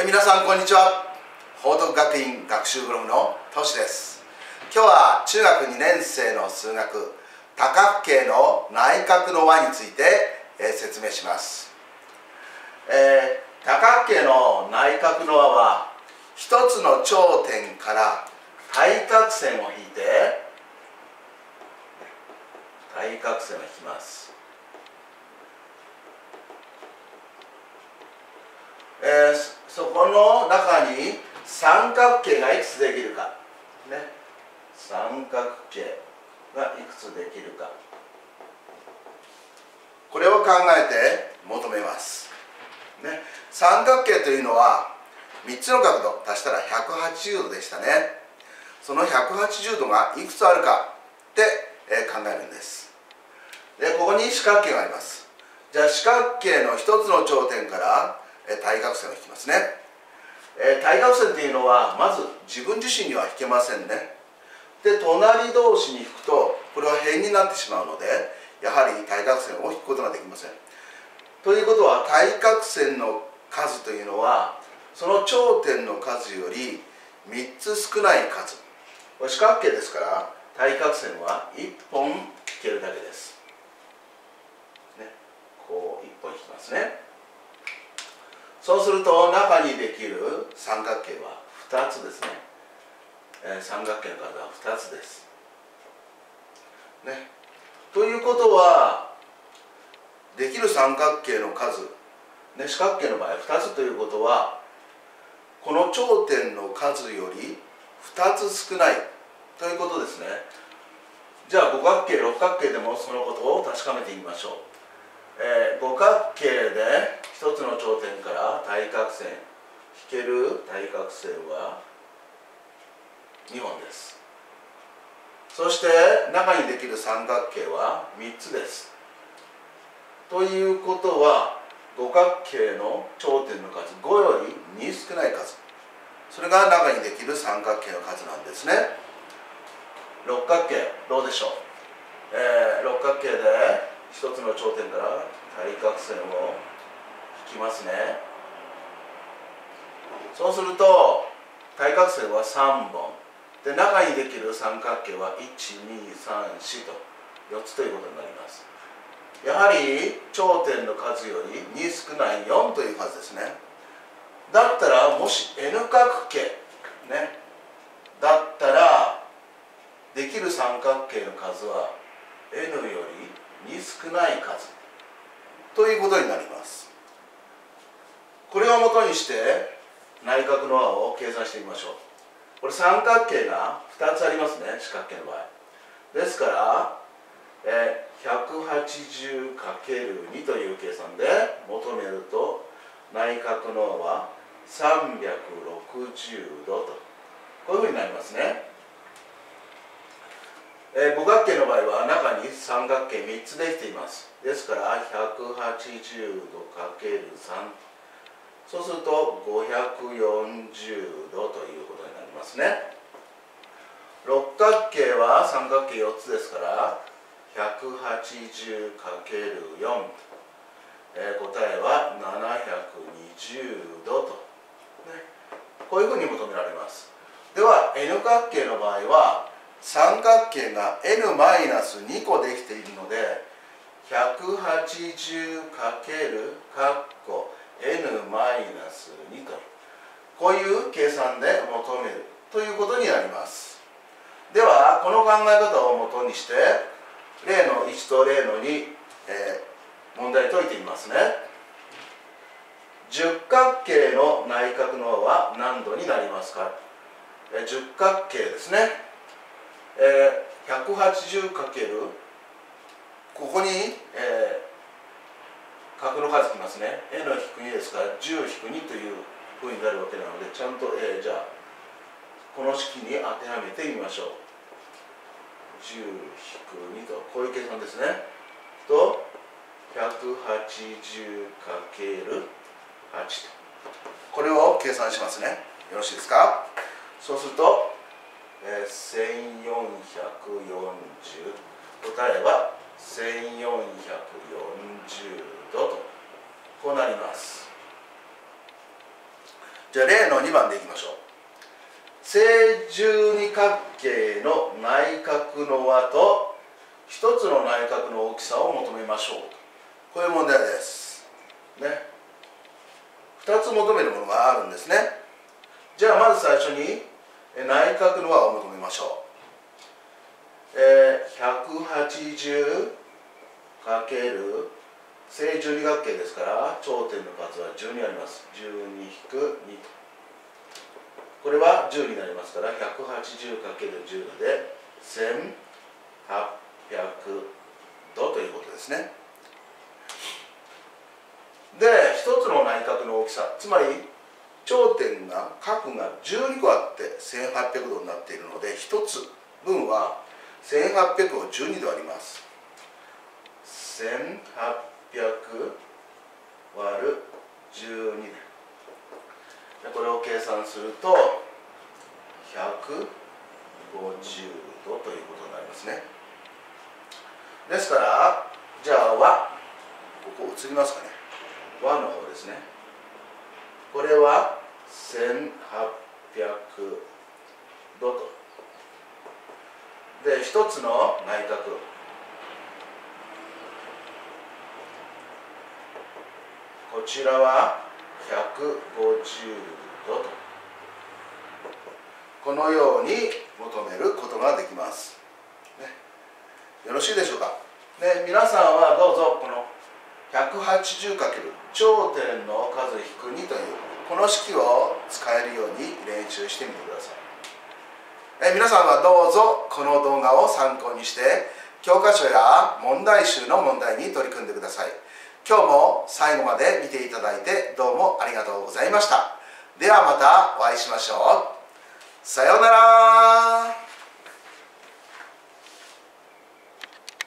え皆さんこんにちは。報徳学院学習ブログのトシです。今日は中学2年生の数学多角形の内角の和について、え説明します、えー、多角形の内角の和は一つの頂点から対角線を引いて対角線を引きます。えー、そこの中に三角形がいくつできるか、ね、三角形がいくつできるか。これを考えて求めます、ね、三角形というのは3つの角度。足したら180度でしたね。その180度がいくつあるか。って、考えるんです。でここに四角形があります。じゃあ四角形の一つの頂点から対角線を引きますね、え対角線っていうのはまず自分自身には引けませんね。で隣同士に引くとこれは辺になってしまうのでやはり対角線を引くことができません。ということは対角線の数というのはその頂点の数より3つ少ない数。これ四角形ですから対角線は1本引けるだけです、ね、こう1本引きますね。そうすると中にできる三角形は2つですね、えー、三角形の数は2つです。ね。ということはできる三角形の数、ね、四角形の場合2つということはこの頂点の数より2つ少ない。ということですね。じゃあ五角形六角形でもそのことを確かめてみましょう、えー、五角形で一つの頂点対角線引ける？対角線は？2本です。そして中にできる三角形は？3つです。ということは五角形の頂点の数。5より2少ない数。それが中にできる三角形の数なんですね。六角形。どうでしょう、えー、六角形で一つの頂点から対角線を引きますね。そうすると対角線は3本。で中にできる三角形は1234と4つということになります。やはり頂点の数より2少ない4という数ですね。だったらもし N 角形ね。だったらできる三角形の数は N より2少ない数。ということになります。これをもとにして内角の和を計算してみましょう。これ三角形が2つありますね四角形の場合。ですからえ 180×2 という計算で求めると内角の和は360度と。こういうふうになりますね、えー、五角形の場合は中に三角形3つできています。ですから180度 ×3 そうすると540度ということになりますね。六角形は三角形4つですから 180×4、えー、答えは720度と、ね、こういうふうに求められます。では N 角形の場合は三角形が N-2 個できているので 180× 括弧 n-2 とこういう計算で求めるということになります。ではこの考え方をもとにして例の1と例の2、えー、問題解いてみますね。十角形の内角の和は何度になりますか、えー、十角形ですね、えー、180× ここに、えー角の数きますね。n の引く2ですから10引く2というふうになるわけなのでちゃんと、えー、じゃあこの式に当てはめてみましょう。10引く2とこういう計算ですね。と 180×8 と。これを計算しますね。よろしいですか？そうすると、えー、1440答えは1440度と。こうなります。じゃあ例の2番でいきましょう。正十二角形の内角の和と1つの内角の大きさを求めましょうこういう問題です。ね。2つ求めるものがあるんですね。じゃあまず最初に内角の和を求めましょう、えー、180かける正十二角形ですから頂点の数は12あります。12引く2と。これは10になりますから 180×10 で1800度ということですね。で一つの内角の大きさつまり頂点が角が12個あって1800度になっているので一つ分は1800を12度あります。1800割る12でこれを計算すると150度ということになりますね。ですからじゃあ和。ここ映りますかね。和の方ですね。これは1800度と。で一つの内角。こちらは150度と。このように求めることができます、ね、よろしいでしょうか、ね、皆さんはどうぞこの 180× 頂点の数引く2というこの式を使えるように練習してみてください。え皆さんはどうぞこの動画を参考にして教科書や問題集の問題に取り組んでください。今日も最後まで見ていただいてどうもありがとうございました。ではまたお会いしましょう。さようなら。